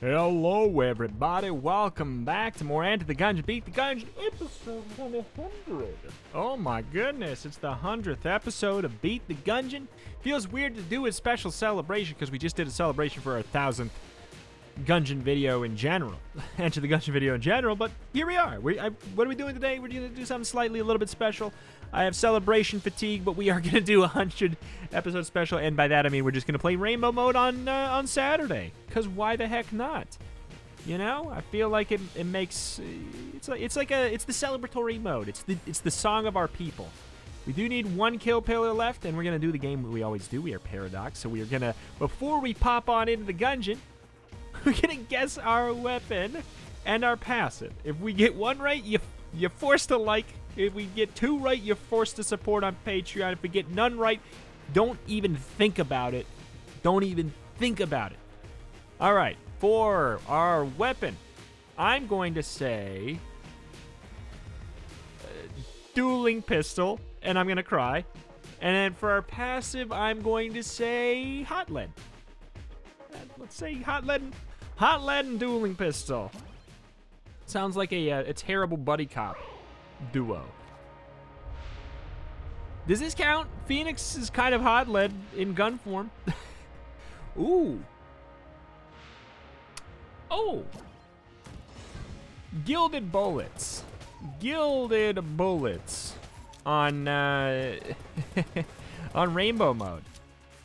Hello, everybody. Welcome back to more Enter the Gungeon Beat the Gungeon, episode 100. Oh my goodness, it's the 100th episode of Beat the Gungeon. Feels weird to do a special celebration because we just did a celebration for our 1000th Gungeon video in general. Enter the Gungeon video in general, but here we are. We, I, what are we doing today? We're going to do something slightly a little bit special. I have celebration fatigue, but we are going to do a 100 episode special, and by that I mean we're just going to play rainbow mode on uh, on Saturday. Cause why the heck not? You know, I feel like it, it makes it's like it's like a it's the celebratory mode. It's the it's the song of our people. We do need one kill pillar left, and we're gonna do the game we always do. We are Paradox, so we are gonna before we pop on into the gungeon, we're gonna guess our weapon and our passive. If we get one right, you you're forced to like. If we get two right, you're forced to support on Patreon. If we get none right, don't even think about it. Don't even think about it. All right, for our weapon, I'm going to say uh, dueling pistol, and I'm to cry. And then for our passive, I'm going to say hot lead. Uh, Let's say hot lead, hot lead and dueling pistol. Sounds like a, uh, a terrible buddy cop duo. Does this count? Phoenix is kind of hot lead in gun form. Ooh. Oh. Gilded bullets. Gilded bullets on uh, on rainbow mode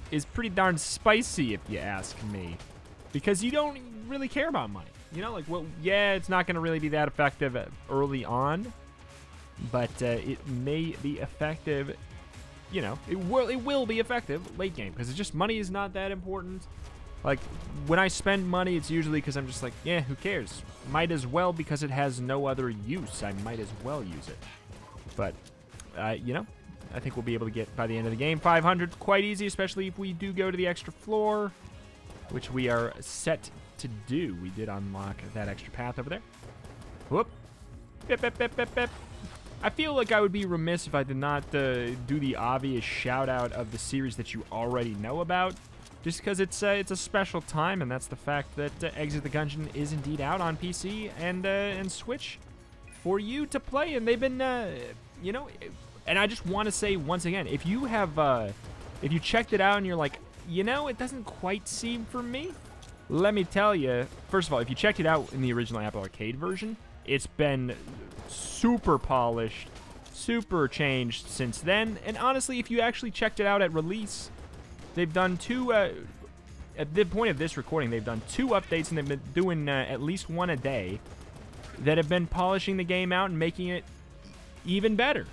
is pretty darn spicy if you ask me. Because you don't really care about money. You know, like, well, yeah, it's not going to really be that effective early on, but uh, it may be effective. You know, it will it will be effective late game because it's just money is not that important. Like when I spend money, it's usually because I'm just like, yeah, who cares? Might as well because it has no other use. I might as well use it. But uh, you know, I think we'll be able to get by the end of the game 500 quite easy, especially if we do go to the extra floor, which we are set to do. We did unlock that extra path over there. Whoop. Bip, bip, bip, bip, bip. I feel like I would be remiss if I did not uh, do the obvious shout out of the series that you already know about. Just because it's uh, it's a special time, and that's the fact that uh, Exit the Gungeon is indeed out on PC and uh, and Switch for you to play, and they've been, uh, you know, and I just want to say once again, if you have, uh, if you checked it out and you're like, you know, it doesn't quite seem for me, let me tell you, first of all, if you checked it out in the original Apple Arcade version, it's been super polished, super changed since then. And honestly, if you actually checked it out at release, they've done two. Uh, at the point of this recording, they've done two updates, and they've been doing uh, at least one a day that have been polishing the game out and making it even better.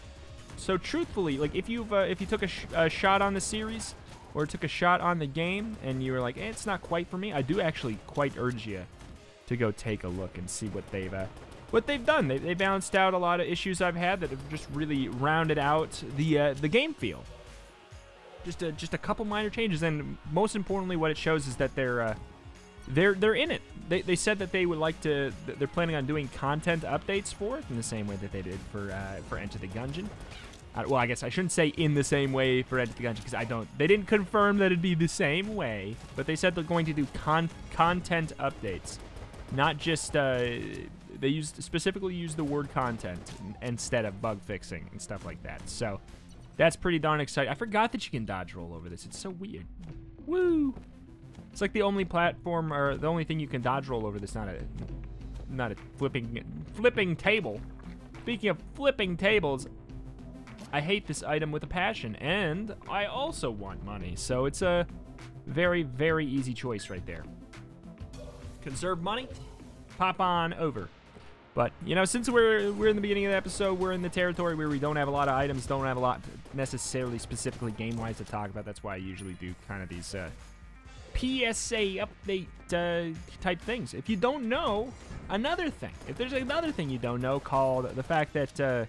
So truthfully, like if you've uh, if you took a, sh- a shot on the series or took a shot on the game and you were like, eh, it's not quite for me, I do actually quite urge you to go take a look and see what they've uh, what they've done. They, they balanced out a lot of issues I've had that have just really rounded out the uh, the game feel. Just a, just a couple minor changes, and most importantly, what it shows is that they're uh, they're they're in it. They, they said that they would like to. They're planning on doing content updates for it in the same way that they did for uh, for Enter the Gungeon. Uh, well, I guess I shouldn't say in the same way for Enter the Gungeon because I don't. They didn't confirm that it'd be the same way, but they said they're going to do con- content updates, not just. Uh, they used specifically used the word content instead of bug fixing and stuff like that. So that's pretty darn exciting. I forgot that you can dodge roll over this. It's so weird. Woo! It's like the only platform or the only thing you can dodge roll over this. not a not a flipping flipping table. Speaking of flipping tables, I hate this item with a passion, and I also want money. So it's a very, very easy choice right there. Conserve money, pop on over. But you know, since we're we're in the beginning of the episode, we're in the territory where we don't have a lot of items, don't have a lot necessarily specifically game-wise to talk about. That's why I usually do kind of these uh, PSA update uh, type things. If you don't know, another thing. If there's another thing you don't know, called the fact that uh,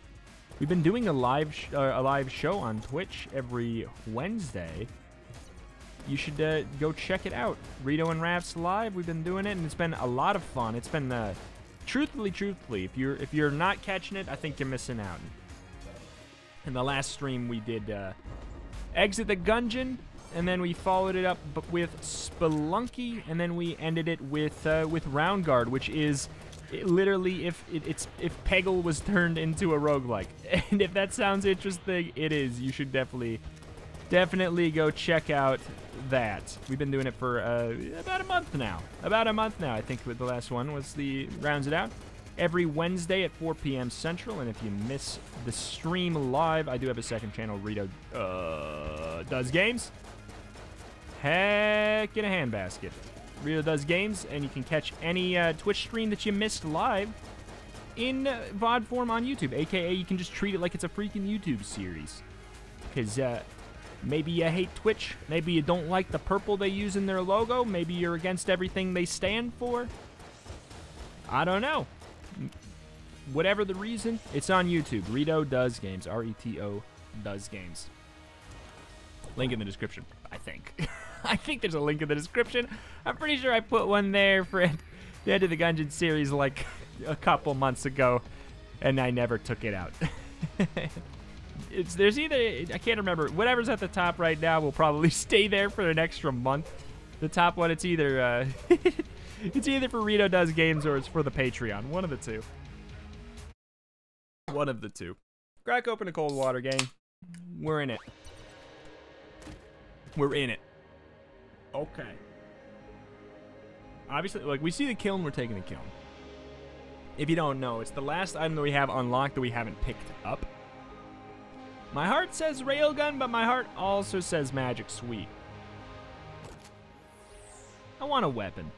we've been doing a live uh, a live show on Twitch every Wednesday. You should uh, go check it out. Rito and Rafts live. We've been doing it, and it's been a lot of fun. It's been uh, truthfully, truthfully. If you're if you're not catching it, I think you're missing out. In the last stream, we did uh, exit the Gungeon and then we followed it up with Spelunky, and then we ended it with uh, with Roundguard, which is it- literally if it, it's if Peggle was turned into a roguelike. And if that sounds interesting, it is. You should definitely definitely go check out that. We've been doing it for uh, about a month now. About a month now, I think. With the last one was the rounds it out every Wednesday at 4 p.m. Central. And if you miss the stream live, I do have a second channel, Rito uh, Does Games. Heck in a handbasket. Rito Does Games, and you can catch any uh, Twitch stream that you missed live in uh, VOD form on YouTube, aka you can just treat it like it's a freaking YouTube series. Because uh, maybe you hate Twitch, maybe you don't like the purple they use in their logo, maybe you're against everything they stand for. I don't know whatever the reason, it's on YouTube. Rito does games. R E T O does games. Link in the description, I think. I think there's a link in the description. I'm pretty sure I put one there for the end of the Gungeon series like a couple months ago, and I never took it out. it's there's either I can't remember whatever's at the top right now will probably stay there for an extra month. The top one, it's either uh, it's either for Rito does games or it's for the Patreon. One of the two. One of the two. Crack open a cold water game. We're in it. We're in it. Okay. Obviously, like we see the kiln, we're taking the kiln. If you don't know, it's the last item that we have unlocked that we haven't picked up. My heart says railgun, but my heart also says magic sweep. I want a weapon.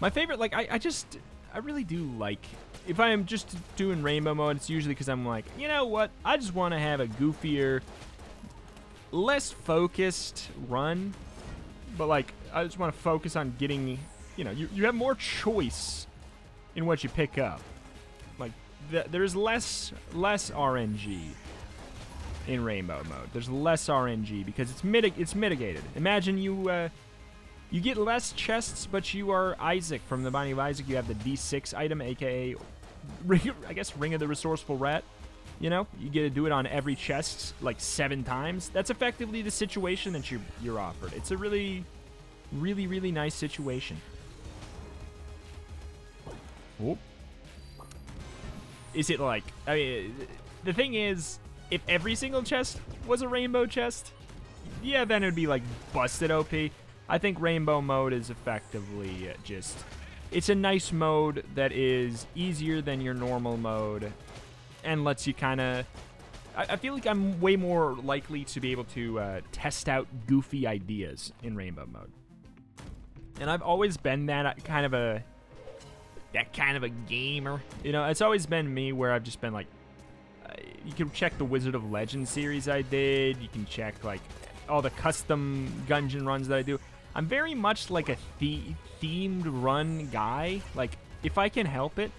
My favorite, like, I, I just, I really do like, if I am just doing rainbow mode, it's usually because I'm like, you know what, I just want to have a goofier, less focused run, but like, I just want to focus on getting, you know, you, you have more choice in what you pick up. Like, th there's less, less RNG in rainbow mode. There's less RNG because it's mitig it's mitigated. Imagine you, uh, you get less chests, but you are Isaac from the Binding of Isaac. You have the D6 item, aka, I guess, Ring of the Resourceful Rat. You know, you get to do it on every chest like seven times. That's effectively the situation that you're, you're offered. It's a really, really, really nice situation. Oh. Is it like, I mean, the thing is, if every single chest was a rainbow chest, yeah, then it would be like busted OP. I think rainbow mode is effectively just it's a nice mode that is easier than your normal mode and lets you kind of I, I, feel like I'm way more likely to be able to uh, test out goofy ideas in rainbow mode. And I've always been that kind of a that kind of a gamer. You know, it's always been me where I've just been like uh, you can check the Wizard of Legend series I did. You can check like all the custom Gungeon runs that I do. I'm very much like a the themed run guy. Like, if I can help it,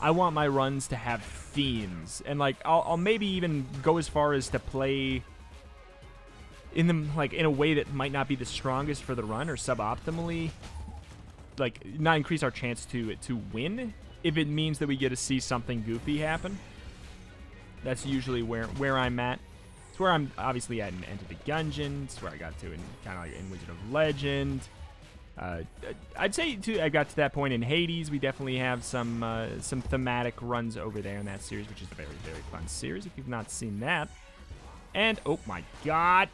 I want my runs to have themes. And, like, I'll, I'll maybe even go as far as to play in them, like, in a way that might not be the strongest for the run or suboptimally. Like, not increase our chance to, to win if it means that we get to see something goofy happen. That's usually where, where I'm at. It's where I'm obviously at in Enter the Gungeon. It's where I got to in kind of like in Wizard of Legend. Uh, I'd say too. I got to that point in Hades. We definitely have some uh, some thematic runs over there in that series, which is a very very fun series. If you've not seen that, and oh my god!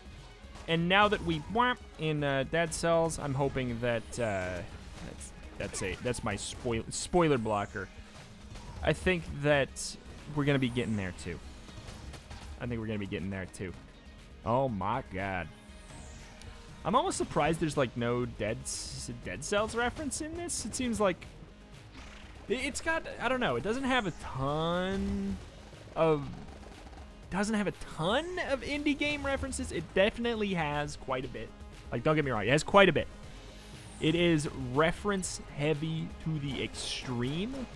And now that we wham in uh, Dead Cells, I'm hoping that uh, that's that's a that's my spoil spoiler blocker. I think that we're gonna be getting there too. I think we're to be getting there too. Oh my god. I'm almost surprised there's like no Dead Dead Cells reference in this. It seems like it's got I don't know, it doesn't have a ton of doesn't have a ton of indie game references. It definitely has quite a bit. Like don't get me wrong, it has quite a bit. It is reference heavy to the extreme.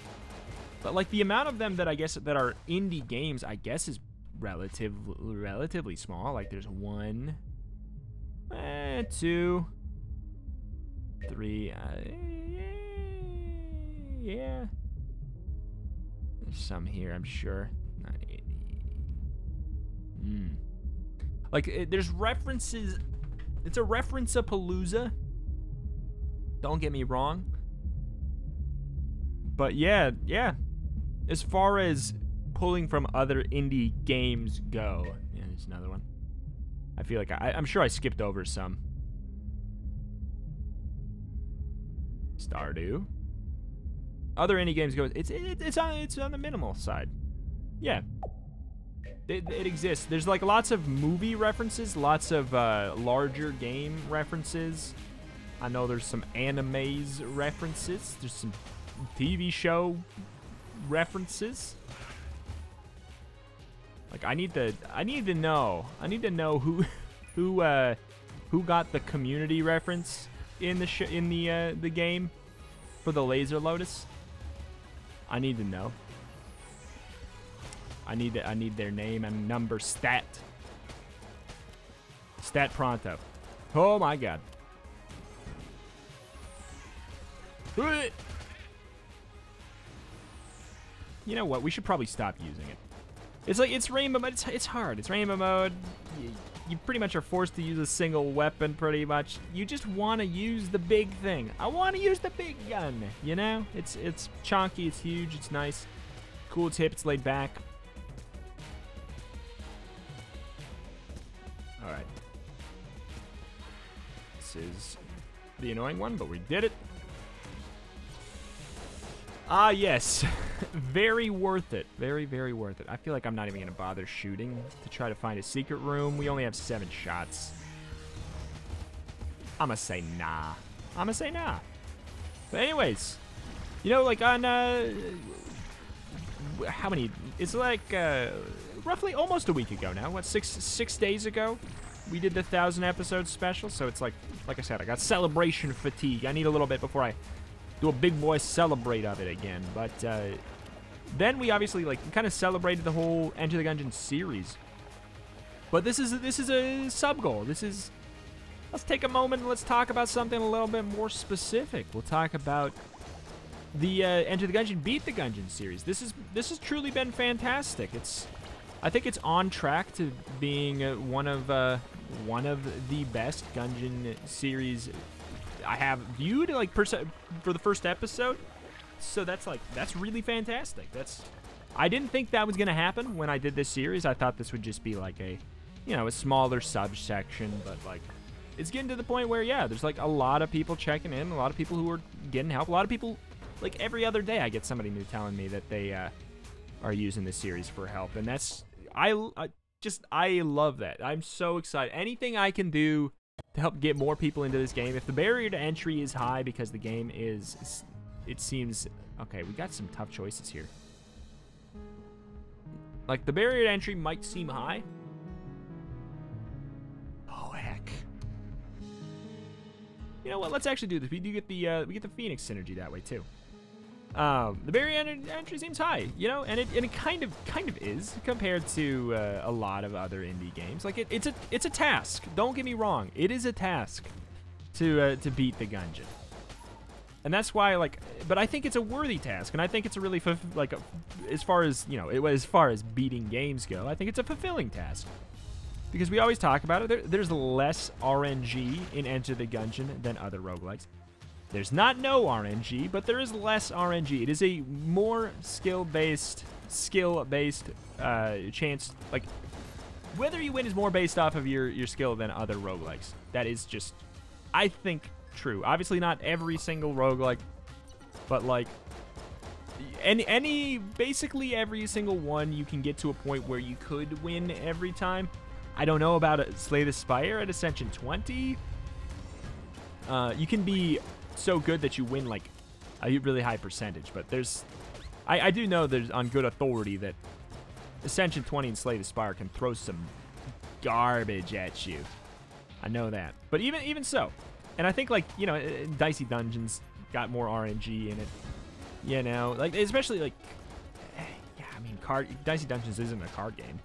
But like the amount of them that I guess that are indie games, I guess is relative, relatively small. Like there's one, eh, two, three. Uh, yeah, there's some here. I'm sure. Hmm. Like, it, there's references. It's a reference of Palooza. Don't get me wrong. But yeah, yeah. As far as pulling from other indie games go, yeah, there's another one. I feel like I, I'm sure I skipped over some. Stardew. Other indie games go. It's it, it's on it's on the minimal side. Yeah. It, it exists. There's like lots of movie references, lots of uh, larger game references. I know there's some animes references. There's some TV show references. Like I need to I need to know. I need to know who who uh who got the community reference in the sh- in the uh, the game for the laser lotus. I need to know. I need to, I need their name and number stat. Stat pronto. Oh my god. You know what? We should probably stop using it. It's like it's rainbow mode. It's it's hard. It's rainbow mode. You, you pretty much are forced to use a single weapon. Pretty much. You just want to use the big thing. I want to use the big gun. You know? It's it's chunky. It's huge. It's nice. Cool tip. It's laid back. All right. This is the annoying one, but we did it. Ah, yes. very worth it. Very, very worth it. I feel like I'm not even going to bother shooting to try to find a secret room. We only have seven shots. I'm going to say nah. I'm going to say nah. But anyways, you know, like on, uh, how many, it's like, uh, roughly almost a week ago now. What, six, six days ago? We did the thousand episode special. So it's like, like I said, I got celebration fatigue. I need a little bit before I do a big boy celebrate of it again. But uh, then we obviously like kind of celebrated the whole Enter the Gungeon series. But this is this is a sub goal. This is let's take a moment and let's talk about something a little bit more specific. We'll talk about the uh, Enter the Gungeon Beat the Gungeon series. This is this has truly been fantastic. It's I think it's on track to being uh, one of uh, one of the best Gungeon series I have viewed like for the first episode. So that's like that's really fantastic. That's I didn't think that was gonna happen when I did this series. I thought this would just be like a you know a smaller subsection, but like it's getting to the point where yeah, there's like a lot of people checking in, a lot of people who are getting help, a lot of people like every other day I get somebody new telling me that they uh, are using this series for help, and that's I, I just I love that. I'm so excited. Anything I can do to help get more people into this game. If the barrier to entry is high because the game is, it seems, okay, we got some tough choices here. Like, the barrier to entry might seem high. Oh, heck. You know what, let's actually do this. We do get the, uh, we get the Phoenix synergy that way, too. Um, the barrier entry seems high, you know, and it and it kind of kind of is compared to uh, a lot of other indie games. Like it, it's a it's a task. Don't get me wrong, it is a task to uh, to beat the Gungeon, and that's why like. But I think it's a worthy task, and I think it's a really like a, as far as you know, it, as far as beating games go, I think it's a fulfilling task. Because we always talk about it, there, there's less RNG in Enter the Gungeon than other roguelikes. There's not no RNG, but there is less RNG. It is a more skill-based, skill-based uh, chance. Like, whether you win is more based off of your, your skill than other roguelikes. That is just, I think, true. Obviously not every single roguelike, but like, any, any, basically every single one you can get to a point where you could win every time. I don't know about Slay the Spire at Ascension 20. Uh, you can be so good that you win like a really high percentage. But there's, I, I do know there's on good authority that Ascension 20 and Slay the Spire can throw some garbage at you. I know that. But even even so, and I think like you know, Dicey Dungeons got more RNG in it. You know, like especially like, eh, yeah, I mean, card Dicey Dungeons isn't a card game.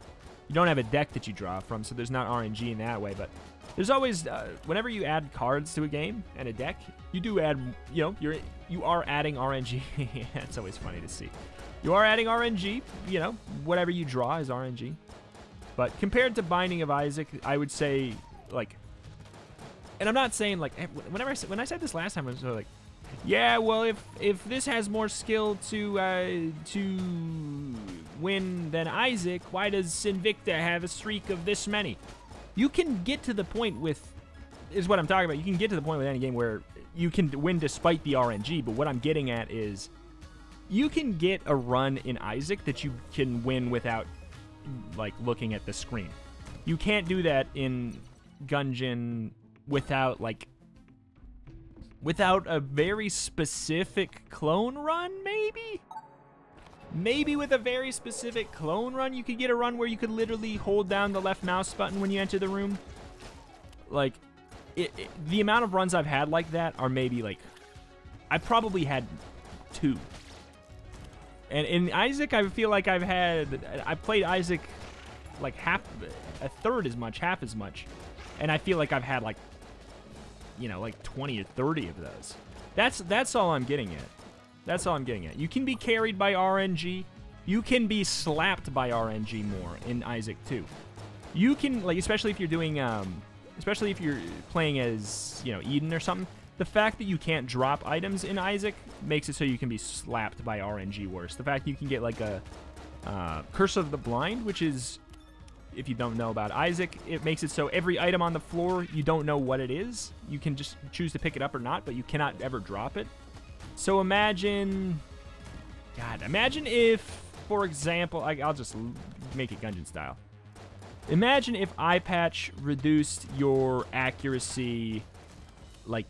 You don't have a deck that you draw from, so there's not RNG in that way. But there's always, uh, whenever you add cards to a game and a deck, you do add, you know, you're you are adding RNG. it's always funny to see. You are adding RNG. You know, whatever you draw is RNG. But compared to Binding of Isaac, I would say like, and I'm not saying like whenever I, when I said this last time, I was like, yeah, well if if this has more skill to uh, to win than Isaac, why does Sinvicta have a streak of this many? You can get to the point with is what I'm talking about. You can get to the point with any game where you can win despite the RNG, but what I'm getting at is you can get a run in Isaac that you can win without like looking at the screen. You can't do that in Gungeon without like without a very specific clone run maybe? Maybe with a very specific clone run you could get a run where you could literally hold down the left mouse button when you enter the room. Like it, it, the amount of runs I've had like that are maybe like I probably had two. And in Isaac, I feel like I've had I played Isaac like half a third as much, half as much, and I feel like I've had like you know like 20 or 30 of those. That's that's all I'm getting at. That's all I'm getting at. You can be carried by RNG. You can be slapped by RNG more in Isaac too. You can like especially if you're doing um especially if you're playing as, you know, Eden or something, the fact that you can't drop items in Isaac makes it so you can be slapped by RNG worse. The fact you can get like a uh, Curse of the Blind, which is, if you don't know about Isaac, it makes it so every item on the floor, you don't know what it is. You can just choose to pick it up or not, but you cannot ever drop it. So imagine, God, imagine if, for example, I, I'll just make it Gungeon style. Imagine if eye patch reduced your accuracy like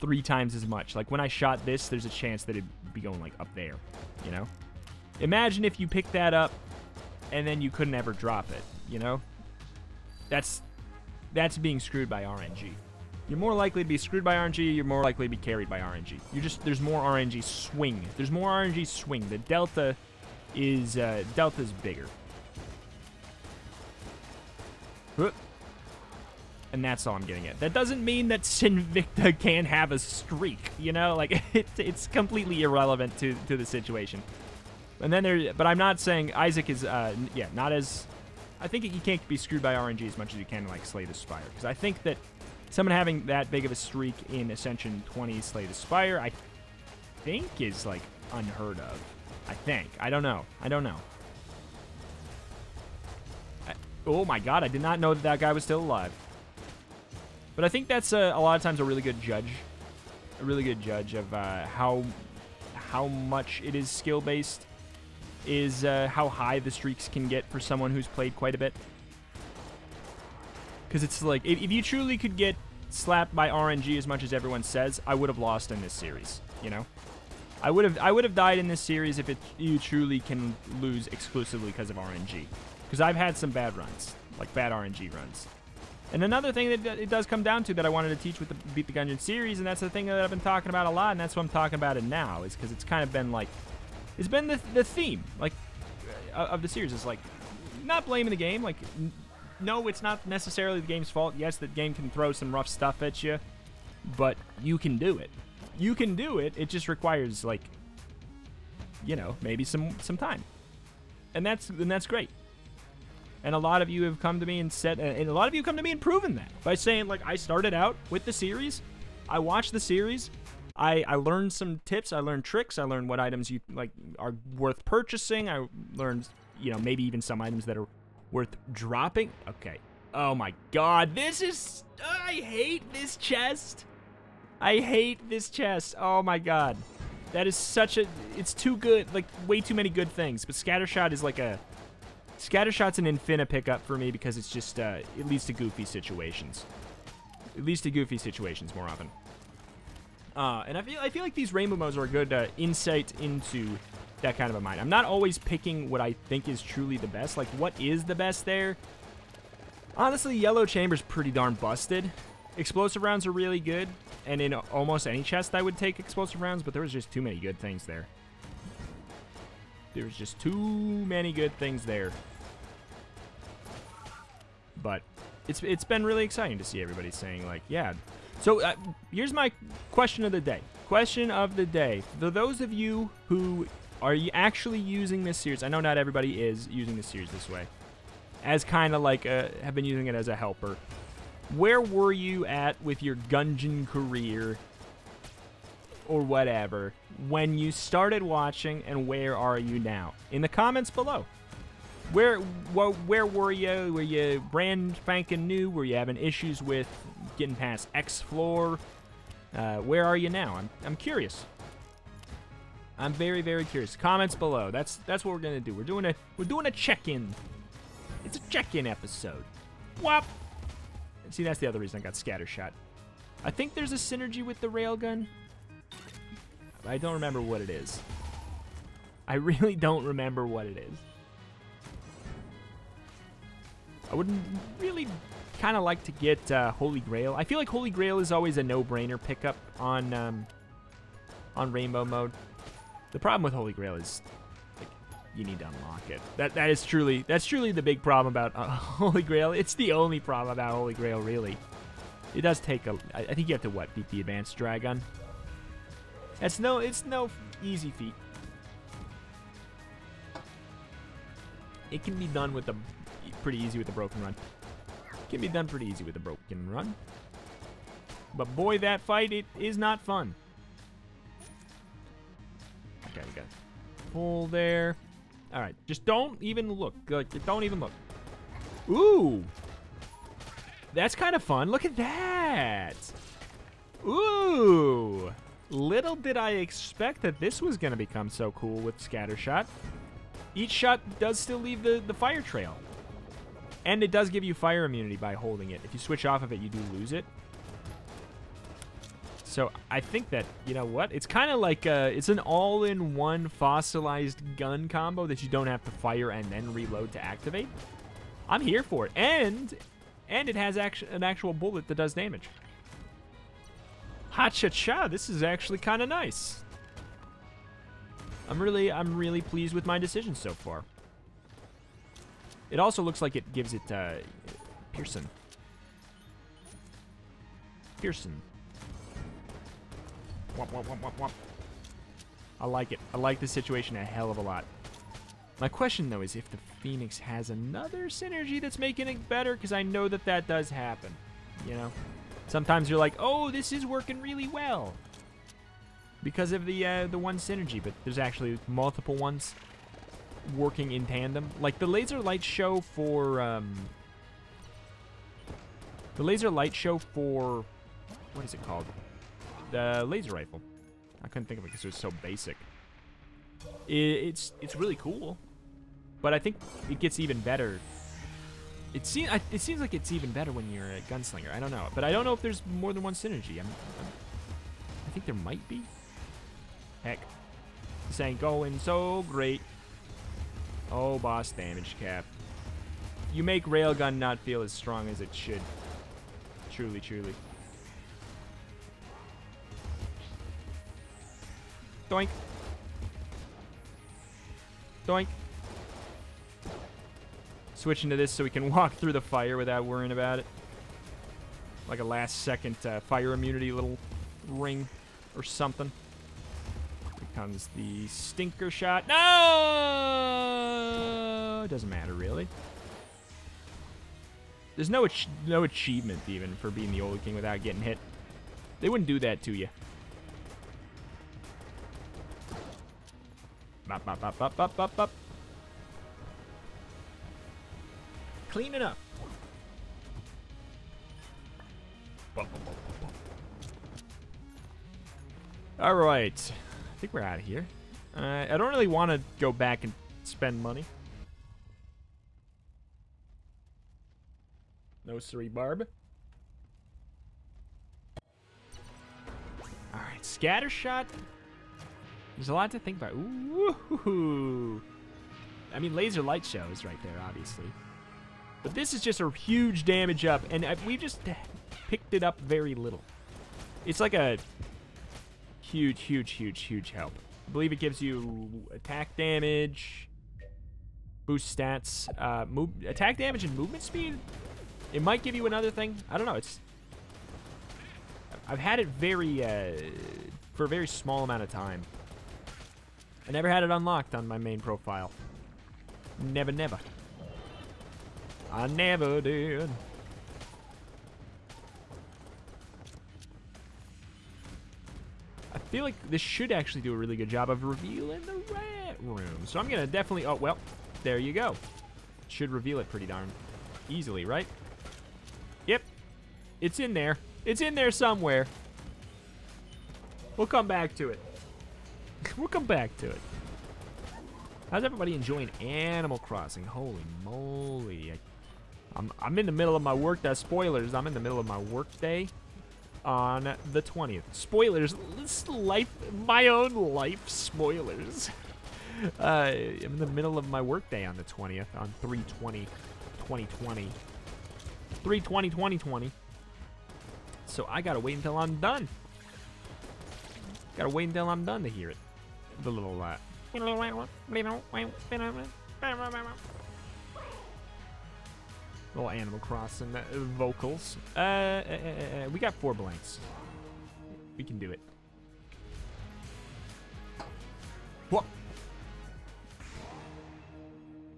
three times as much. Like when I shot this, there's a chance that it'd be going like up there, you know? Imagine if you picked that up and then you couldn't ever drop it, you know? That's that's being screwed by RNG. You're more likely to be screwed by RNG, you're more likely to be carried by RNG. You're just there's more RNG swing. There's more RNG swing. The delta is uh delta's bigger. And that's all I'm getting at. That doesn't mean that Sinvicta can't have a streak, you know? Like, it, it's completely irrelevant to, to the situation. And then there, but I'm not saying Isaac is, uh, yeah, not as, I think you can't be screwed by RNG as much as you can, like, Slay the Spire. Because I think that someone having that big of a streak in Ascension 20 Slay the Spire, I think is, like, unheard of. I think. I don't know. I don't know. Oh my god, I did not know that that guy was still alive. But I think that's a, a lot of times a really good judge. A really good judge of uh, how how much it is skill-based is uh, how high the streaks can get for someone who's played quite a bit. Because it's like, if, if you truly could get slapped by RNG as much as everyone says, I would have lost in this series, you know? I would have I would have died in this series if it you truly can lose exclusively because of RNG. Because I've had some bad runs, like bad RNG runs. And another thing that it does come down to that I wanted to teach with the Beat the Gungeon series, and that's the thing that I've been talking about a lot, and that's what I'm talking about it now, is because it's kind of been like, it's been the, the theme, like, uh, of the series. It's like, not blaming the game, like, no, it's not necessarily the game's fault. Yes, the game can throw some rough stuff at you, but you can do it. You can do it. It just requires like, you know, maybe some some time, and that's and that's great. And a lot of you have come to me and said, uh, and a lot of you come to me and proven that by saying, like, I started out with the series, I watched the series, I, I learned some tips, I learned tricks, I learned what items you like are worth purchasing. I learned, you know, maybe even some items that are worth dropping. Okay. Oh my god, this is I hate this chest. I hate this chest. Oh my god. That is such a it's too good, like way too many good things. But Scattershot is like a Scattershot's an infinite pickup for me because it's just, uh, it leads to goofy situations. It leads to goofy situations more often. Uh, and I feel, I feel like these rainbow modes are a good uh, insight into that kind of a mind. I'm not always picking what I think is truly the best. Like, what is the best there? Honestly, Yellow Chamber's pretty darn busted. Explosive rounds are really good, and in almost any chest I would take explosive rounds, but there was just too many good things there. There was just too many good things there. But it's it's been really exciting to see everybody saying like, yeah. So uh, here's my question of the day. Question of the day. For those of you who are you actually using this series, I know not everybody is using this series this way. as kind of like a, have been using it as a helper. Where were you at with your Gungeon career or whatever when you started watching and where are you now? In the comments below. Where wh where were you? Were you brand spanking new? Were you having issues with getting past X floor? Uh, where are you now? I'm, I'm curious. I'm very very curious. Comments below. That's that's what we're gonna do. We're doing a we're doing a check-in. It's a check-in episode. Whop. See, that's the other reason I got scatter shot. I think there's a synergy with the railgun. I don't remember what it is. I really don't remember what it is. I would really kind of like to get uh, Holy Grail. I feel like Holy Grail is always a no-brainer pickup on um, on Rainbow mode. The problem with Holy Grail is like you need to unlock it. That that is truly that's truly the big problem about uh, Holy Grail. It's the only problem about Holy Grail, really. It does take a. I think you have to what beat the advanced Dragun. It's no it's no easy feat. It can be done with a pretty easy with a broken run. Can be done pretty easy with a broken run. But boy, that fight, it is not fun. Pull there. All right, just don't even look. Like, don't even look. Ooh. That's kind of fun. Look at that. Ooh. Little did I expect that this was going to become so cool with Scatter Shot. Each shot does still leave the, the fire trail. And it does give you fire immunity by holding it. If you switch off of it, you do lose it. I think that, you know what? It's kind of like, uh, it's an all-in-one fossilized gun combo that you don't have to fire and then reload to activate. I'm here for it. And, and it has actu an actual bullet that does damage. Ha-cha-cha, this is actually kind of nice. I'm really, I'm really pleased with my decision so far. It also looks like it gives it uh, Pearson. Pearson. Womp, womp, womp, womp, womp. I like it. I like the situation a hell of a lot. My question, though, is if the Phoenix has another synergy that's making it better, because I know that that does happen, you know? Sometimes you're like, oh, this is working really well because of the uh, the one synergy, but there's actually multiple ones working in tandem. Like the laser light show for um, the laser light show for what is it called? The laser rifle. I couldn't think of it because it was so basic. It, it's it's really cool, but I think it gets even better. It seems it seems like it's even better when you're a gunslinger. I don't know, but I don't know if there's more than one synergy. I'm, I'm I think there might be. Heck, this ain't going so great. Oh, boss damage cap. You make Railgun not feel as strong as it should. Truly, truly. Doink. Doink. Switching to this so we can walk through the fire without worrying about it. Like a last second uh, fire immunity little ring or something comes the stinker shot. No! It doesn't matter, really. There's no ach no achievement, even, for being the old king without getting hit. They wouldn't do that to you. Bop, bop, bop. Clean it up. Bop, bop, bop, All right I think we're out of here. Uh, I don't really want to go back and spend money. No Siri Barb. Alright, scatter shot. There's a lot to think about. Ooh. I mean, laser light show is right there, obviously. But this is just a huge damage up, and uh, we just picked it up very little. It's like a huge, huge, huge, huge help. I believe it gives you attack damage, boost stats, uh, move, attack damage and movement speed. It might give you another thing. I don't know. It's I've had it very uh, for a very small amount of time. I never had it unlocked on my main profile. Never, never. I never did. I feel like this should actually do a really good job of revealing the rat room. So I'm gonna definitely, oh, well, there you go. Should reveal it pretty darn easily, right? Yep, it's in there. It's in there somewhere. We'll come back to it. We'll come back to it. How's everybody enjoying Animal Crossing? Holy moly. I, am I'm in the middle of my work. That spoilers. I'm in the middle of my work day on the 20th. Spoilers. This life, my own life spoilers. Uh, I'm in the middle of my workday on the 20th, on 320 2020. 320 2020. So I gotta wait until I'm done. Gotta wait until I'm done to hear it. The little uh, little Animal Crossing uh, vocals. Uh, uh, uh, uh, we got four blanks. We can do it. What?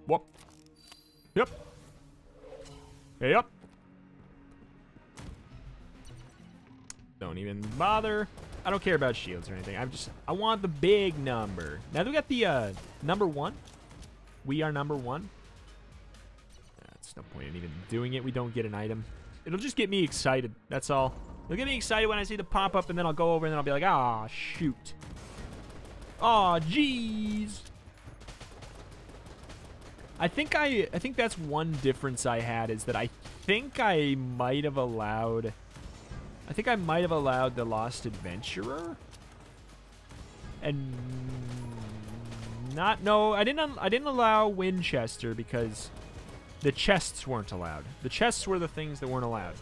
What? Yep. Yep. Don't even bother. I don't care about shields or anything. I'm just, I want the big number. Now that we got the uh, number one, we are number one. That's no point in even doing it. We don't get an item. It'll just get me excited. That's all. It'll get me excited when I see the pop up, and then I'll go over and then I'll be like, ah, shoot. Aw, jeez. I think I, I think that's one difference I had is that I think I might have allowed I think I might have allowed the Lost Adventurer. And not no, I didn't I didn't allow Winchester because the chests weren't allowed. The chests were the things that weren't allowed.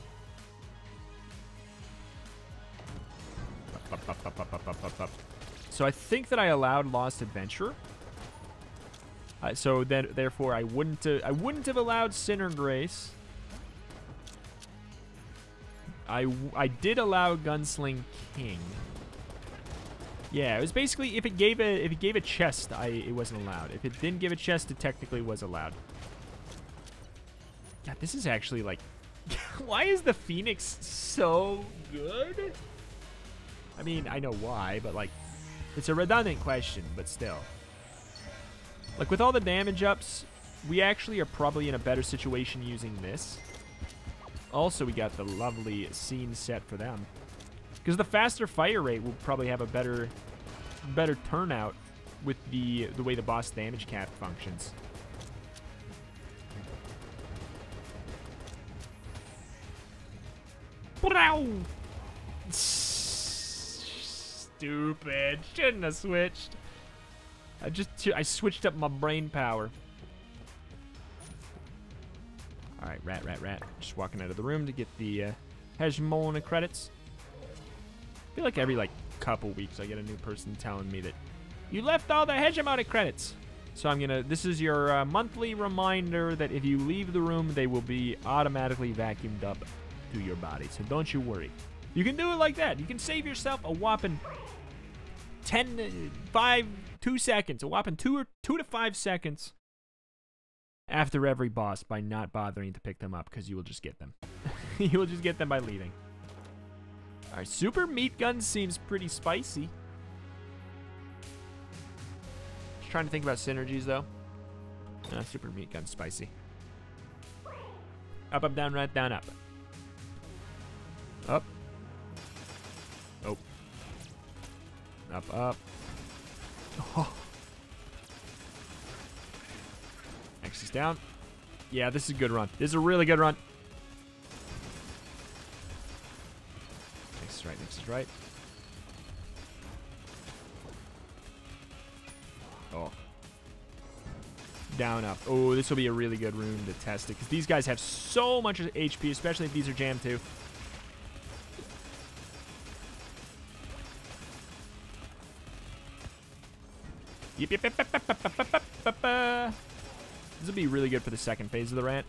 So I think that I allowed Lost Adventurer. Uh, so then, therefore, I wouldn't. Uh, I wouldn't have allowed Sinner Grace. I, I did allow Gunsling King. Yeah, it was basically if it gave a if it gave a chest, I it wasn't allowed. If it didn't give a chest, it technically was allowed. God, this is actually like, why is the Phoenix so good? I mean, I know why, but like, it's a redundant question, but still. Like with all the damage ups, we actually are probably in a better situation using this. Also, we got the lovely scene set for them. Because the faster fire rate will probably have a better better turnout with the the way the boss damage cap functions. Stupid. Shouldn't have switched. I just I switched up my brain power. All right, rat, rat, rat. Just walking out of the room to get the uh, Hegemony credits. I feel like every like couple weeks I get a new person telling me that you left all the Hegemony credits. So I'm gonna. This is your uh, monthly reminder that if you leave the room, they will be automatically vacuumed up to your body. So don't you worry. You can do it like that. You can save yourself a whopping 10, 5, 2 seconds. A whopping 2 or 2 to 5 seconds after every boss by not bothering to pick them up because you will just get them. you will just get them by leaving. Alright, Super Meat Gun seems pretty spicy. Just trying to think about synergies though. Uh, Super Meat Gun spicy. Up, up, down, right, down, up. Up. Oh. Up, up. Oh. Next is down. Yeah, this is a good run. This is a really good run. Next is right, next is right. Oh. Down, up. Oh, this will be a really good room to test it. Because these guys have so much HP, especially if these are jammed too. Yep, yep, yep, This would be really good for the second phase of the rant.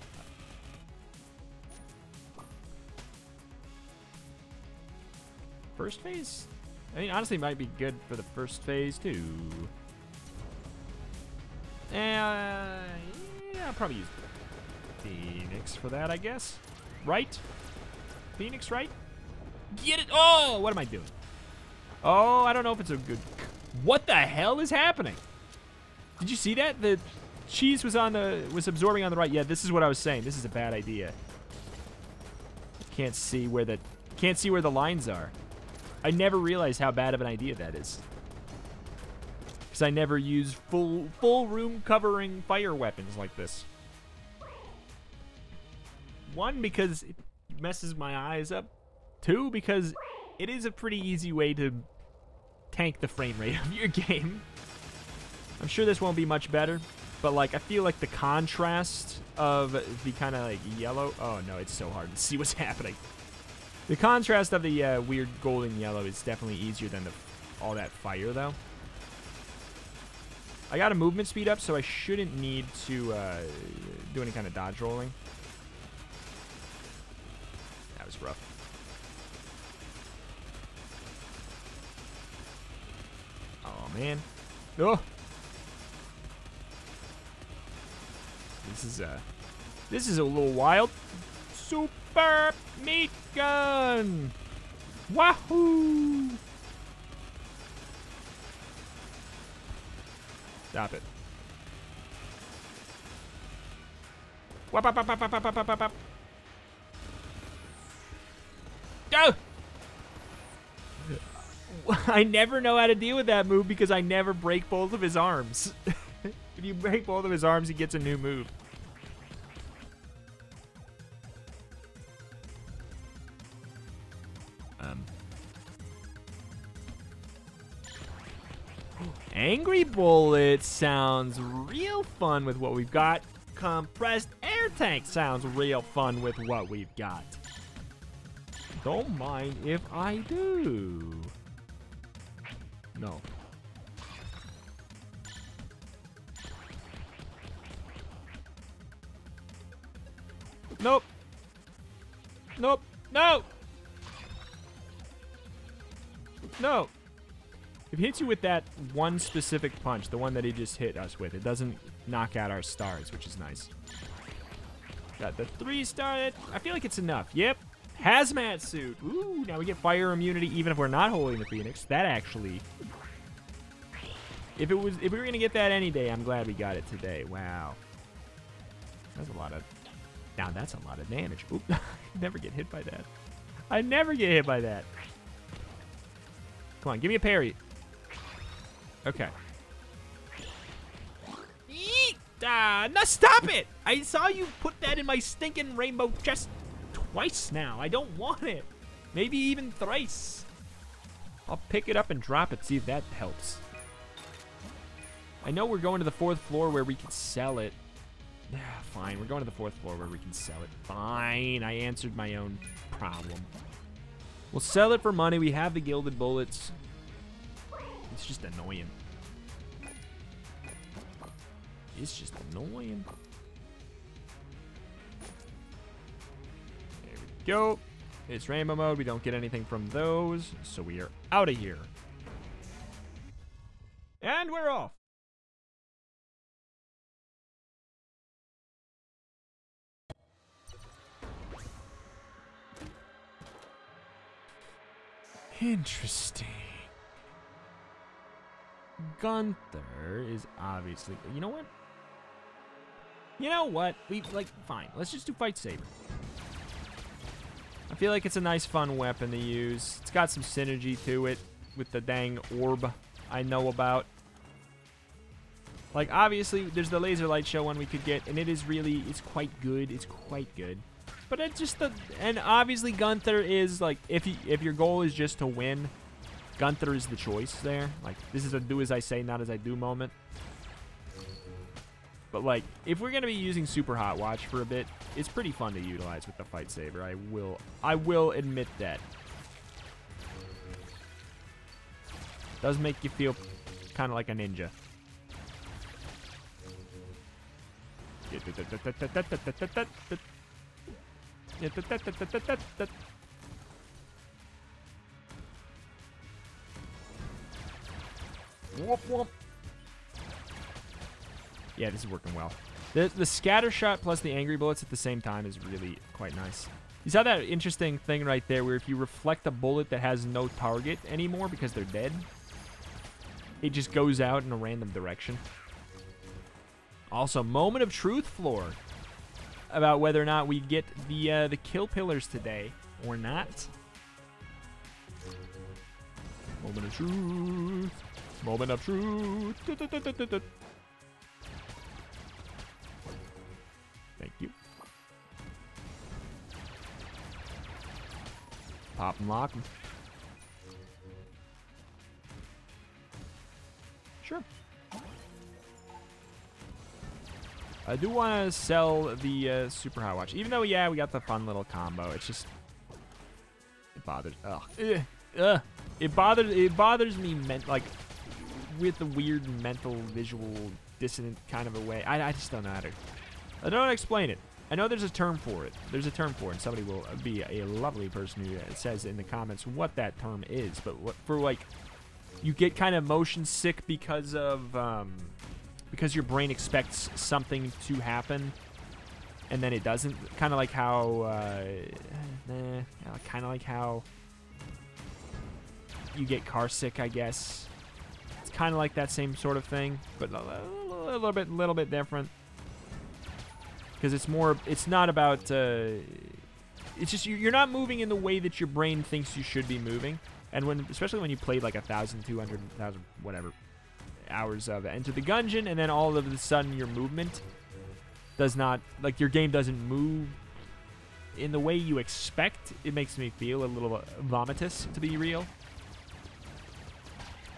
First phase? I mean, honestly, might be good for the first phase, too. Uh, yeah, I'll probably use. Phoenix for that, I guess. Right? Phoenix, right? Get it! Oh, what am I doing? Oh, I don't know if it's a good... What the hell is happening? Did you see that? The cheese was on the was absorbing on the right. Yeah, this is what I was saying. This is a bad idea. Can't see where the can't see where the lines are. I never realized how bad of an idea that is. Because I never use full full room covering fire weapons like this. One, because it messes my eyes up. Two, because it is a pretty easy way to tank the frame rate of your game. I'm sure this won't be much better, but like I feel like the contrast of the kind of like yellow. Oh no, it's so hard to see what's happening. The contrast of the uh, weird golden yellow is definitely easier than the all that fire though. I got a movement speed up, so I shouldn't need to uh, do any kind of dodge rolling. That was rough. Oh man. Oh. This is a this is a little wild. Super meat gun. Wahoo! Stop it. Wap, wap, wap, wap, wap, wap, wap! I never know how to deal with that move because I never break both of his arms. if you break both of his arms, he gets a new move. Um. Angry Bullet sounds real fun with what we've got. Compressed Air Tank sounds real fun with what we've got. Don't mind if I do. No. Nope. Nope. No! No! It hits you with that one specific punch, the one that he just hit us with. It doesn't knock out our stars, which is nice. Got the three star. I feel like it's enough. Yep. Hazmat suit. Ooh, now we get fire immunity even if we're not holding the Phoenix. That actually... If it was, if we were gonna get that any day, I'm glad we got it today. Wow. That's a lot of... Now that's a lot of damage. Oop. I never get hit by that. I never get hit by that. Come on, give me a parry. Okay. Yeet! Ah, no, stop it! I saw you put that in my stinking rainbow chest twice now. I don't want it. Maybe even thrice. I'll pick it up and drop it, see if that helps. I know we're going to the fourth floor where we can sell it. Fine. We're going to the fourth floor where we can sell it. Fine. I answered my own problem. We'll sell it for money. We have the gilded bullets. It's just annoying. It's just annoying. There we go. It's rainbow mode. We don't get anything from those, so we are out of here. And we're off. Interesting. Gunther is obviously. You know what? You know what? We like fine. Let's just do fight saber. I feel like it's a nice, fun weapon to use. It's got some synergy to it with the dang orb I know about. Like obviously, there's the laser light show one we could get, and it is really, it's quite good. It's quite good. But it's just the, and obviously Gunther is like, if you, if your goal is just to win, Gunther is the choice there. Like, this is a do as I say, not as I do moment. But like, if we're gonna be using Super Hot Watch for a bit, it's pretty fun to utilize with the Fight Saber. I will, I will admit that. Does make you feel kind of like a ninja. Whoop, whoop. Yeah, this is working well. The, the scatter shot plus the angry bullets at the same time is really quite nice. You saw that interesting thing right there where if you reflect a bullet that has no target anymore because they're dead, it just goes out in a random direction. Also, moment of truth floor about whether or not we get the uh, the kill pillars today or not. Moment of truth. Moment of truth. Thank you. Pop and lock. Sure. I do want to sell the uh, super high watch, even though yeah, we got the fun little combo. It's just it bothers. Ugh. Ugh. It bothers. It bothers me. Men- like with a weird mental visual dissonant kind of a way. I, I just don't know how to. I don't explain it. I know there's a term for it. There's a term for it, and somebody will be a lovely person who says in the comments what that term is. But what, for like, you get kind of motion sick because of um, because your brain expects something to happen, and then it doesn't. Kind of like how, uh, eh, kind of like how you get car sick, I guess. It's kind of like that same sort of thing, but a, little bit, little bit different because it's more it's not about uh, it's just you're not moving in the way that your brain thinks you should be moving and when especially when you played like a thousand two hundred thousand whatever hours of enter the gungeon and then all of a sudden your movement does not like your game doesn't move in the way you expect it makes me feel a little uh, vomitous to be real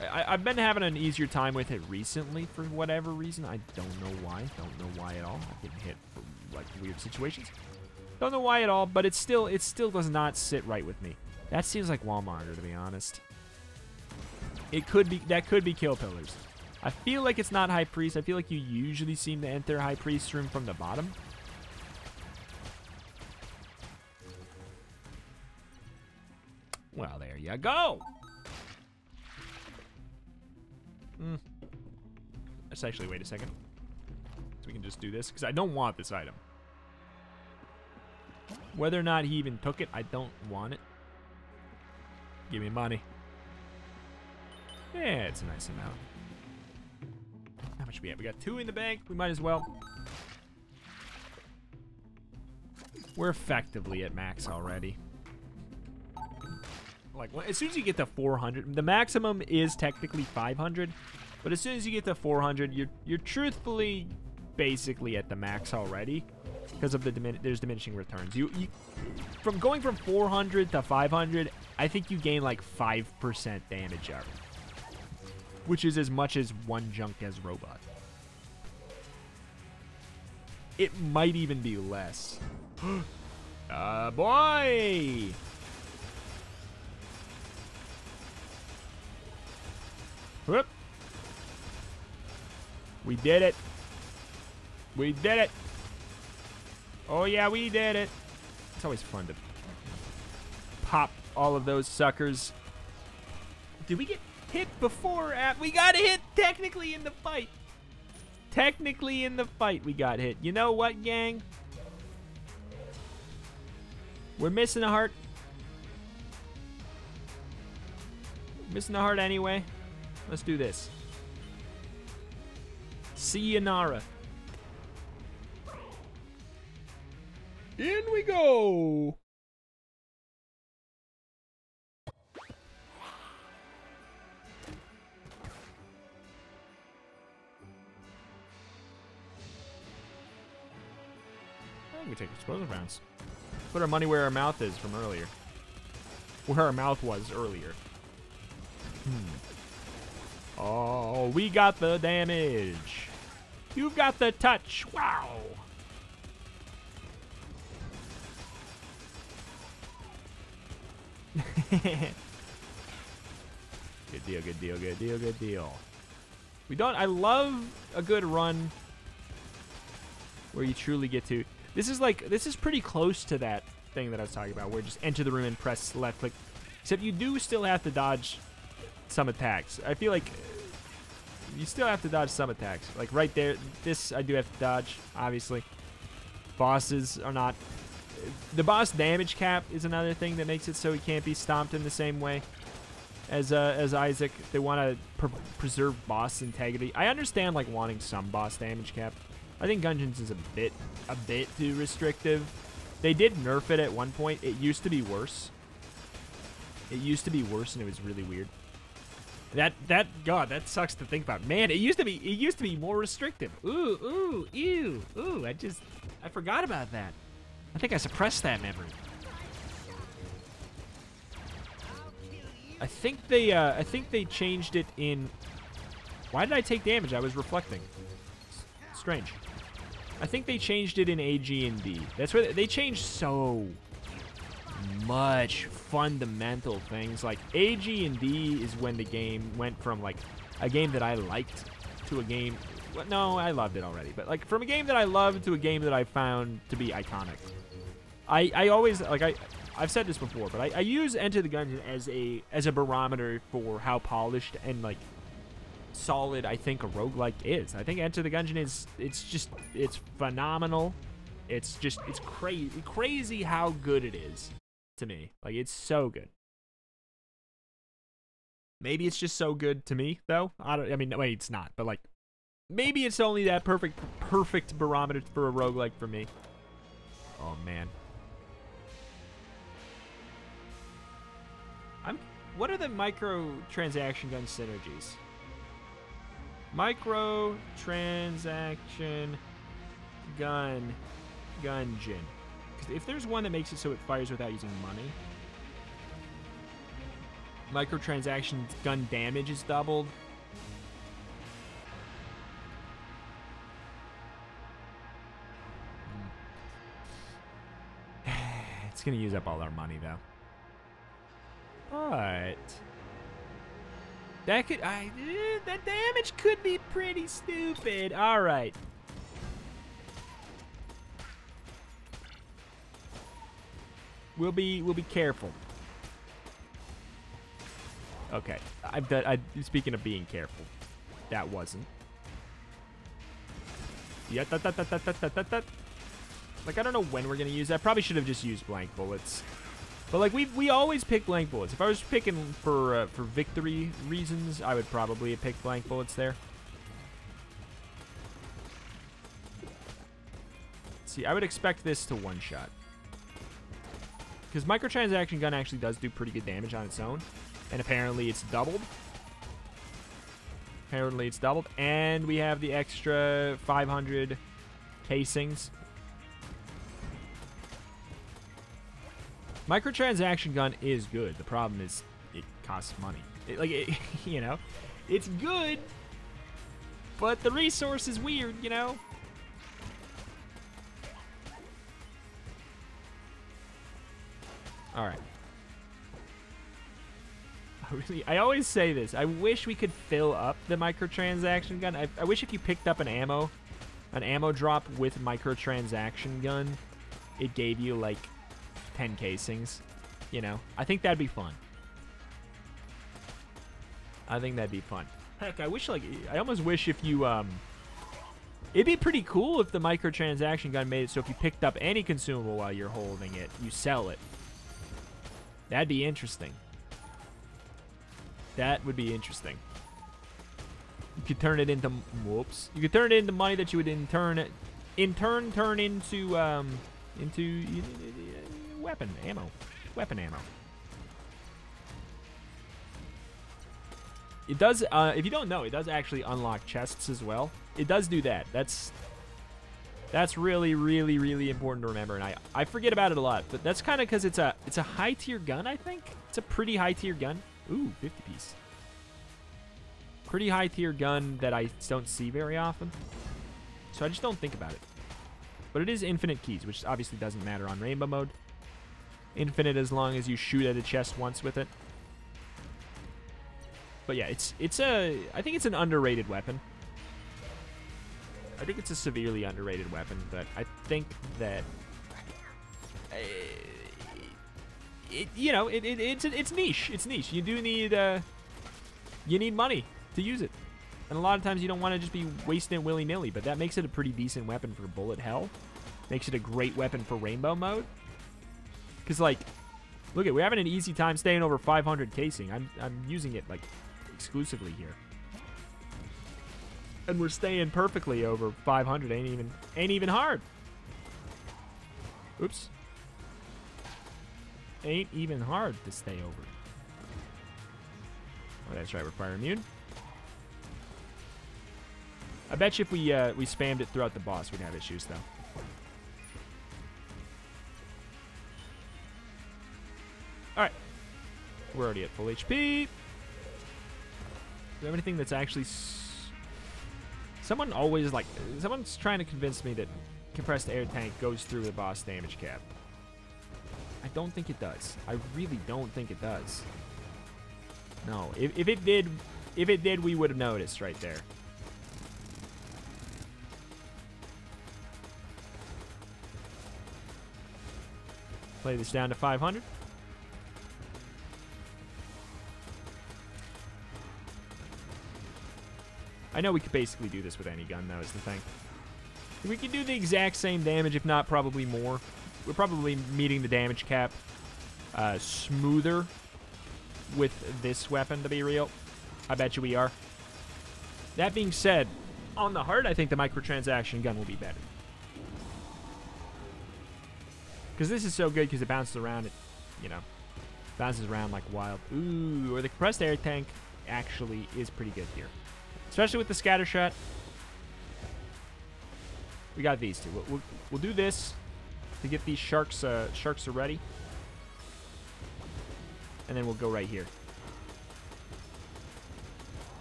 I, I've been having an easier time with it recently for whatever reason. I don't know why. Don't know why at all. Been hit for like weird situations. Don't know why at all, but it still it still does not sit right with me. That seems like Walmart, to be honest. It could be that could be kill pillars. I feel like it's not high priest. I feel like you usually seem to enter high priest room from the bottom. Well, there you go. Mm. Let's actually wait a second. So we can just do this, because I don't want this item. Whether or not he even took it, I don't want it. Give me money. Yeah, it's a nice amount. Much we have? We got two in the bank. We might as well. We're effectively at max already. Like, as soon as you get to 400, the maximum is technically 500, but as soon as you get to 400, you're you're truthfully basically at the max already because of the dimin there's diminishing returns. You, you from going from 400 to 500, I think you gain like 5% damage out, which is as much as one junk as robot. It might even be less. uh, boy! Whoop. We did it. We did it. Oh, yeah, we did it. It's always fun to pop all of those suckers. Did we get hit before? At we got hit technically in the fight. Technically in the fight, we got hit. You know what, gang? We're missing a heart. Missing a heart anyway. Let's do this. See Sayonara. In we go. We take explosive rounds. Put our money where our mouth is from earlier. Where our mouth was earlier. Hmm. Oh, we got the damage. You've got the touch. Wow. good deal, good deal, good deal, good deal. We don't. I love a good run where you truly get to. This is like this is pretty close to that thing that I was talking about, where just enter the room and press left click. Except you do still have to dodge some attacks. I feel like you still have to dodge some attacks. Like right there, this I do have to dodge, obviously. Bosses are not... The boss damage cap is another thing that makes it so he can't be stomped in the same way as uh, as Isaac. They want to pr preserve boss integrity. I understand like wanting some boss damage cap. I think Gungeons is a bit a bit too restrictive. They did nerf it at one point. It used to be worse. It used to be worse and it was really weird. That that god, that sucks to think about. Man, it used to be it used to be more restrictive. Ooh, ooh, ew, ooh. I just I forgot about that. I think I suppressed that memory. I think they uh, I think they changed it in Why did I take damage? I was reflecting. S strange. I think they changed it in AG and D. That's where they, they changed so much fundamental things. Like AG and D is when the game went from like a game that I liked to a game. Well, no, I loved it already, but like from a game that I loved to a game that I found to be iconic. I I always like I. I've said this before, but I, I use Enter the Gungeon as a as a barometer for how polished and like solid I think a roguelike is. I think Enter the Gungeon is it's just it's phenomenal. It's just it's crazy crazy how good it is to me. Like it's so good. Maybe it's just so good to me though. I don't I mean wait, it's not, but like maybe it's only that perfect perfect barometer for a roguelike for me. Oh man. I'm what are the micro transaction gun synergies? Micro transaction gun gungeon. If there's one that makes it so it fires without using money, microtransaction gun damage is doubled. it's gonna use up all our money though. But that could I eh, that damage could be pretty stupid. All right. We'll be we'll be careful. Okay, I've done. I speaking of being careful, that wasn't. Yeah, that, that, that, that, that, that, that. Like I don't know when we're gonna use that. Probably should have just used blank bullets. But like we we always pick blank bullets. If I was picking for uh, for victory reasons, I would probably picked blank bullets there. See, I would expect this to one shot. Because microtransaction gun actually does do pretty good damage on its own. And apparently it's doubled. Apparently it's doubled. And we have the extra 500 casings. Microtransaction gun is good. The problem is it costs money. It, like, it, you know, it's good, but the resource is weird, you know? All right. I really, I always say this. I wish we could fill up the microtransaction gun. I, I wish if you picked up an ammo, an ammo drop with microtransaction gun, it gave you like 10 casings. You know, I think that'd be fun. I think that'd be fun. Heck, I wish like I almost wish if you um It'd be pretty cool if the microtransaction gun made it so if you picked up any consumable while you're holding it, you sell it. That'd be interesting. That would be interesting. You could turn it into whoops. You could turn it into money that you would in turn in turn turn into um into weapon ammo, weapon ammo. It does. Uh, if you don't know, it does actually unlock chests as well. It does do that. That's that's really, really, really important to remember, and I, I forget about it a lot. But that's kind of because it's a it's a high tier gun. I think it's a pretty high tier gun. Ooh, 50 piece. Pretty high tier gun that I don't see very often. So I just don't think about it. But it is infinite keys, which obviously doesn't matter on rainbow mode. Infinite as long as you shoot at a chest once with it. But yeah, it's it's a I think it's an underrated weapon. I think it's a severely underrated weapon, but I think that uh, it, you know, it, it, it's it's niche. It's niche. You do need uh, you need money to use it. And a lot of times you don't want to just be wasting it willy-nilly, but that makes it a pretty decent weapon for bullet hell. Makes it a great weapon for rainbow mode. Because, like, look at we're having an easy time staying over 500 casing. I'm, I'm using it, like, exclusively here. And we're staying perfectly over 500. Ain't even, ain't even hard. Oops. Ain't even hard to stay over. Oh, that's right, we're fire immune. I bet you if we uh, we spammed it throughout the boss, we'd have issues, though. We're already at full HP. Do we have anything that's actually... Someone always, like... Someone's trying to convince me that compressed air tank goes through the boss damage cap. I don't think it does. I really don't think it does. No. If, if it did... If it did, we would have noticed right there. Play this down to 500. I know we could basically do this with any gun, though, is the thing. We could do the exact same damage, if not probably more. We're probably meeting the damage cap uh, smoother with this weapon, to be real. I bet you we are. That being said, on the heart, I think the microtransaction gun will be better. Because this is so good because it bounces around. It, you know, bounces around like wild. Ooh, or the compressed air tank actually is pretty good here. Especially with the scatter shot. We got these two. We'll, we'll, do this to get these sharks uh, sharks are ready. And then we'll go right here.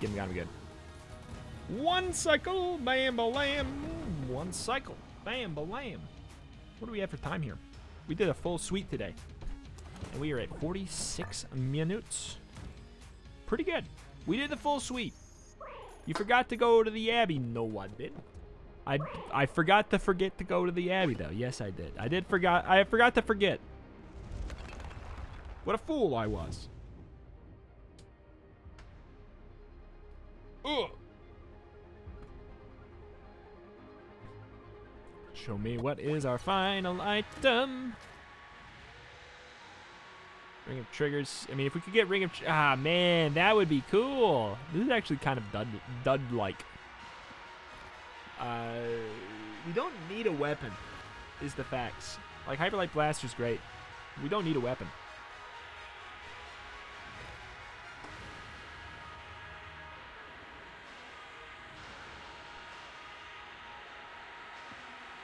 Get him, got him good. One cycle, bam, lam. One cycle, bam, lam. What do we have for time here? We did a full suite today. And we are at 46 minutes. Pretty good. We did the full suite. You forgot to go to the Abbey. No one didn't. I, I forgot to forget to go to the Abbey, though. Yes, I did. I did forgot. I forgot to forget. What a fool I was. Ugh. Show me what is our final item. Ring of Triggers. I mean, if we could get Ring of... Ah, man, that would be cool. This is actually kind of dud, dud-like. Uh, we don't need a weapon, is the facts. Like, Hyperlight Blaster's great. We don't need a weapon.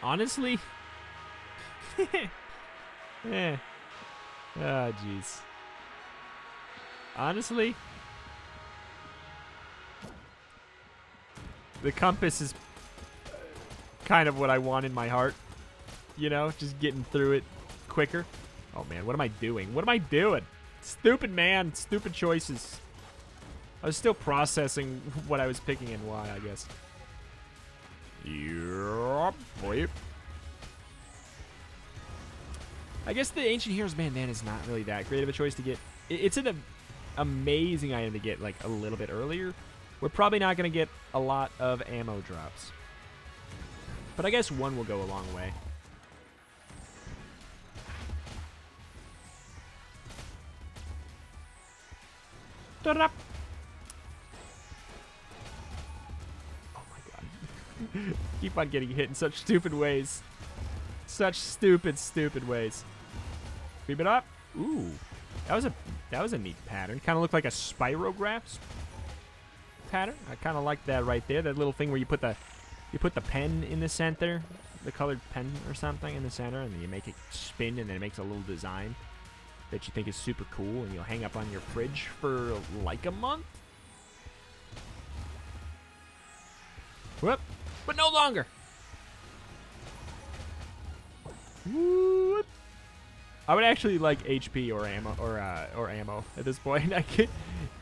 Honestly? eh. Oh, jeez. Honestly? The compass is kind of what I want in my heart. You know, just getting through it quicker. Oh, man, what am I doing? What am I doing? Stupid, man. Stupid choices. I was still processing what I was picking and why, I guess. Boy. I guess the Ancient Heroes bandana is not really that great of a choice to get. It's an amazing item to get like a little bit earlier. We're probably not going to get a lot of ammo drops. But I guess one will go a long way. Oh my god. Keep on getting hit in such stupid ways. Such stupid, stupid ways. Creep it up. Ooh. That was a that was a neat pattern. Kind of looked like a spirograph pattern. I kind of like that right there. That little thing where you put the you put the pen in the center, the colored pen or something in the center, and then you make it spin, and then it makes a little design that you think is super cool, and you'll hang up on your fridge for like a month. Whoop! But no longer. Whoop. I would actually like HP or ammo or uh, or ammo at this point. I could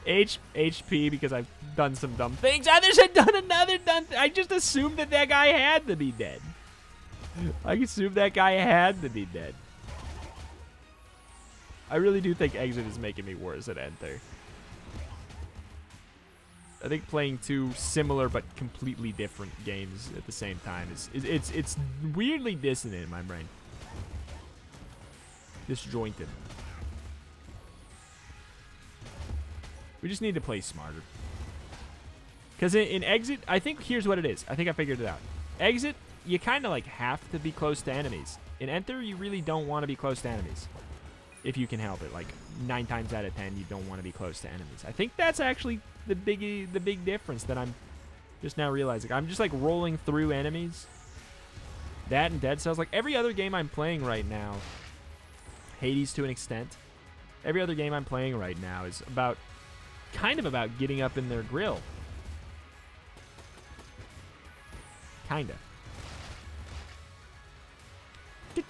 H HP because I've done some dumb things. Others had done another dumb. I just assumed that that guy had to be dead. I assumed that guy had to be dead. I really do think exit is making me worse at enter. I think playing two similar but completely different games at the same time is, is it's it's weirdly dissonant in my brain. Disjointed. We just need to play smarter. Because in, in Exit, I think here's what it is. I think I figured it out. Exit, you kind of like have to be close to enemies. In Enter, you really don't want to be close to enemies. If you can help it. Like, nine times out of ten, you don't want to be close to enemies. I think that's actually the big, the big difference that I'm just now realizing. I'm just like rolling through enemies. That and Dead Cells. Like, every other game I'm playing right now, Hades to an extent, every other game I'm playing right now is about, kind of about getting up in their grill. Kinda. God,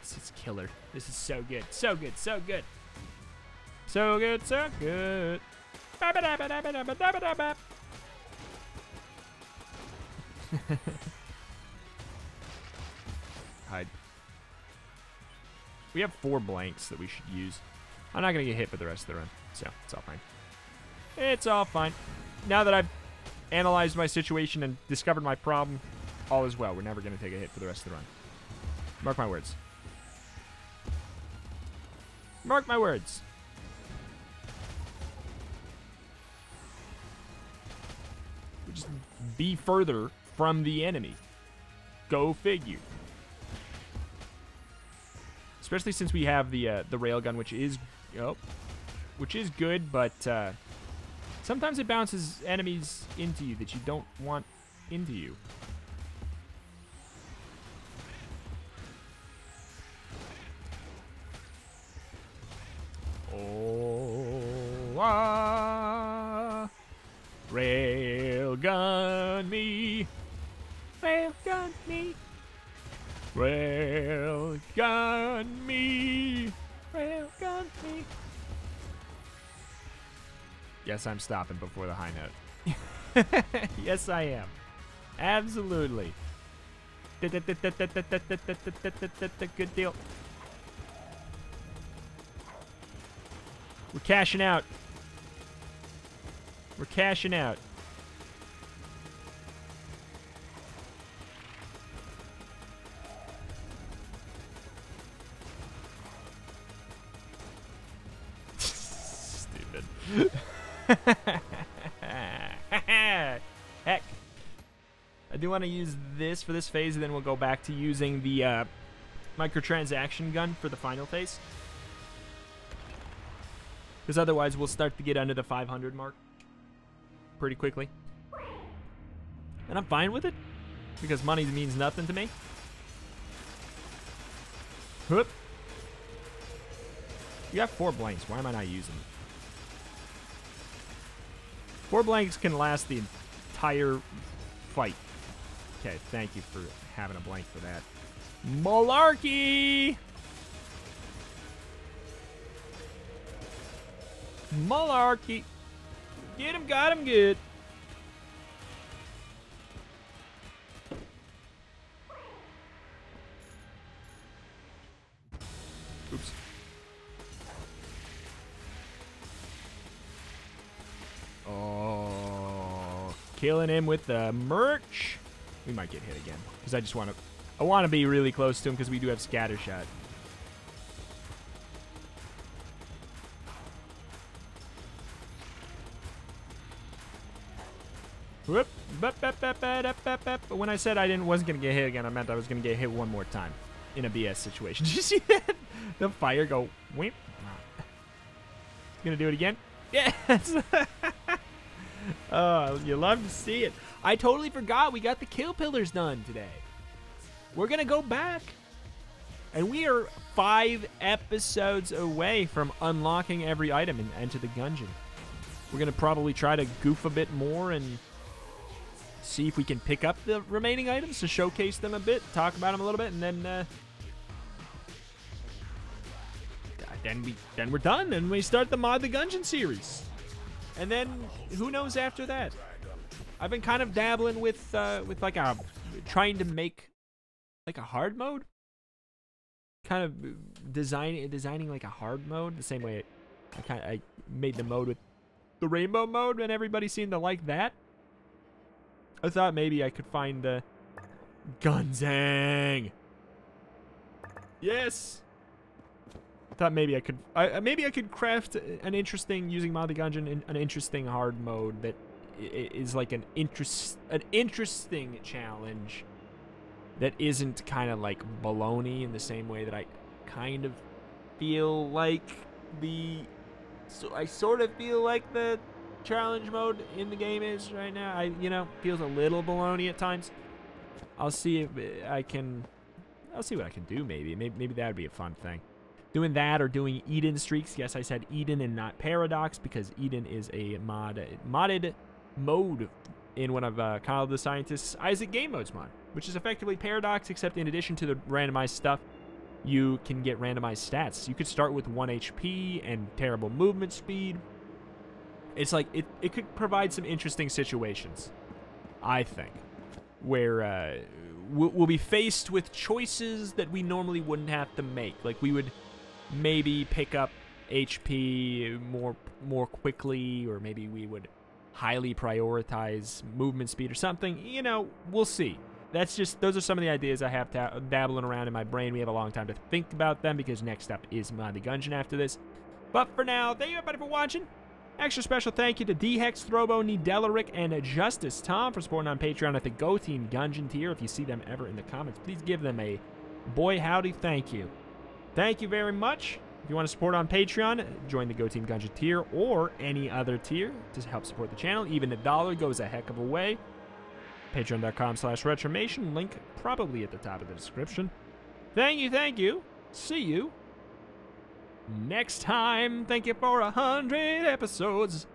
this is killer. This is so good. So good. So good. So good. So good. Hide. We have four blanks that we should use. I'm not going to get hit for the rest of the run, so it's all fine. It's all fine. Now that I've analyzed my situation and discovered my problem, all is well. We're never going to take a hit for the rest of the run. Mark my words. Mark my words. Just be further from the enemy. Go figure. Especially since we have the uh, the railgun, which is oh, which is good, but uh, sometimes it bounces enemies into you that you don't want into you. Oh, ah, railgun me, railgun me, railgun me, railgun me. Yes, I'm stopping before the high note. yes, I am. Absolutely. Good deal. We're cashing out. We're cashing out. Heck. I do want to use this for this phase, and then we'll go back to using the uh, microtransaction gun for the final phase. Because otherwise we'll start to get under the 500 mark pretty quickly. And I'm fine with it. Because money means nothing to me. Whoop. You got four blanks. Why am I not using them? Four blanks can last the entire fight. Okay, thank you for having a blank for that. Malarkey! Malarkey. Get him, got him good. Killing him with the merch. We might get hit again because I just want to. I want to be really close to him because we do have scatter shot. Whoop. But when I said I didn't wasn't gonna get hit again, I meant I was gonna get hit one more time in a BS situation. Did you see that? The fire go wimp. Gonna do it again? Yes. oh, you love to see it. I totally forgot we got the kill pillars done today. We're gonna go back. And we are five episodes away from unlocking every item and enter the gungeon. We're gonna probably try to goof a bit more and see if we can pick up the remaining items to showcase them a bit, talk about them a little bit, and then uh, then we then we're done, and we start the Mod the Gungeon series, and then who knows after that. I've been kind of dabbling with uh, with like a trying to make like a hard mode, kind of design designing like a hard mode the same way I kind I made the mode with the rainbow mode, and everybody seemed to like that. I thought maybe I could find the Gunzang. Yes. Thought maybe I could, I, maybe I could craft an interesting using the Gungeon, an interesting hard mode that is like an interest, an interesting challenge that isn't kind of like baloney in the same way that I kind of feel like the, so I sort of feel like the challenge mode in the game is right now. I, you know, feels a little baloney at times. I'll see if I can, I'll see what I can do maybe. Maybe, maybe that would be a fun thing. Doing that or doing Eden streaks. Yes, I said Eden and not Paradox because Eden is a mod modded mode in one of uh, Kyle the Scientist's Isaac game modes mod, which is effectively Paradox, except in addition to the randomized stuff, you can get randomized stats. You could start with 1 HP and terrible movement speed. It's like, it, it could provide some interesting situations, I think, where uh, we'll, we'll be faced with choices that we normally wouldn't have to make. Like, we would maybe pick up HP more more quickly, or maybe we would highly prioritize movement speed or something. You know, we'll see. That's just those are some of the ideas I have ta- dabbling around in my brain. We have a long time to think about them because next up is the Gungeon after this. But for now, thank you everybody for watching. Extra special thank you to D-Hex, Throwbo, Nydeleric, and Justice Tom for supporting on Patreon at the Go Team Gungeon tier. If you see them ever in the comments, please give them a boy howdy thank you. Thank you very much. If you want to support on Patreon, join the Go Team Gungeon tier or any other tier to help support the channel. Even a dollar goes a heck of a way. Patreon.com slash Retromation. Link probably at the top of the description. Thank you, thank you. See you next time. Thank you for a hundred episodes.